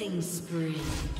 Killing spree.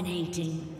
Dominating.